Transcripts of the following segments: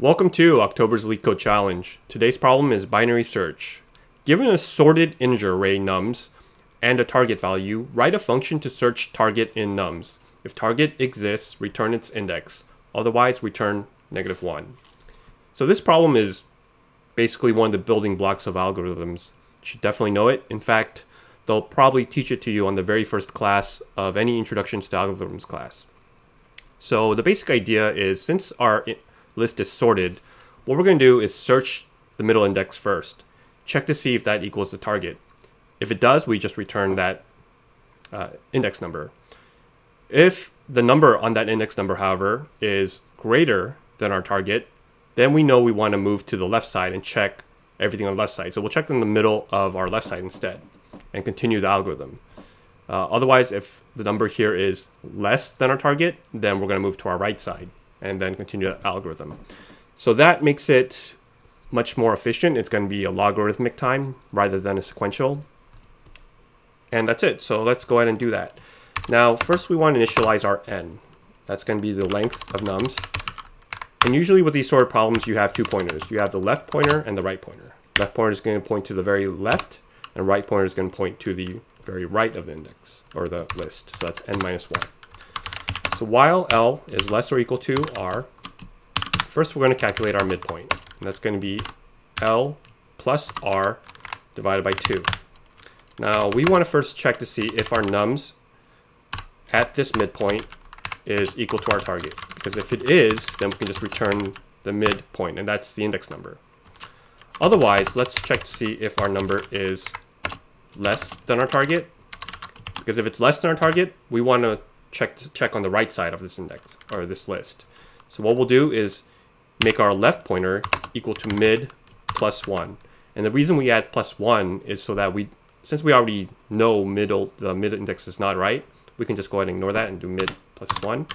Welcome to October's LeetCode Challenge. Today's problem is binary search. Given a sorted integer array nums and a target value, write a function to search target in nums. If target exists, return its index. Otherwise, return negative 1. So this problem is basically one of the building blocks of algorithms. You should definitely know it. In fact, they'll probably teach it to you on the very first class of any Introductions to Algorithms class. So the basic idea is since our list is sorted, what we're going to do is search the middle index first. Check to see if that equals the target. If it does, we just return that uh, index number. If the number on that index number, however, is greater than our target, then we know we want to move to the left side and check everything on the left side. So we'll check in the middle of our left side instead and continue the algorithm. Uh, otherwise, if the number here is less than our target, then we're going to move to our right side and then continue the algorithm. So that makes it much more efficient. It's going to be a logarithmic time rather than a sequential. And that's it. So let's go ahead and do that. Now, first we want to initialize our n. That's going to be the length of nums. And usually with these sort of problems, you have two pointers. You have the left pointer and the right pointer. Left pointer is going to point to the very left, and right pointer is going to point to the very right of the index, or the list. So that's n minus 1. So while L is less or equal to R, first we're going to calculate our midpoint. And that's going to be L plus R divided by 2. Now we want to first check to see if our nums at this midpoint is equal to our target. Because if it is, then we can just return the midpoint, and that's the index number. Otherwise, let's check to see if our number is less than our target. Because if it's less than our target, we want to check check on the right side of this index or this list. So what we'll do is make our left pointer equal to mid plus one. And the reason we add plus one is so that we, since we already know middle, the mid index is not right, we can just go ahead and ignore that and do mid plus one.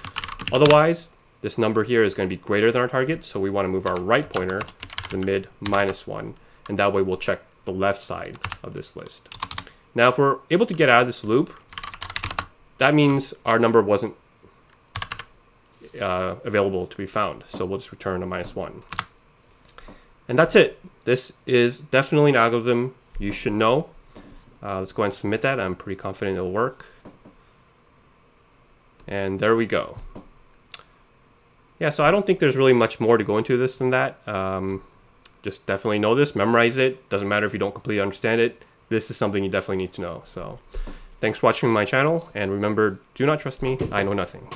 Otherwise, this number here is going to be greater than our target, so we want to move our right pointer to the mid minus one, and that way we'll check the left side of this list. Now, if we're able to get out of this loop, that means our number wasn't uh, available to be found. So we'll just return a minus one. And that's it. This is definitely an algorithm you should know. Uh, let's go ahead and submit that. I'm pretty confident it'll work. And there we go. Yeah, so I don't think there's really much more to go into this than that. Um, just definitely know this, memorize it. Doesn't matter if you don't completely understand it. This is something you definitely need to know. So Thanks for watching my channel, and remember, do not trust me, I know nothing.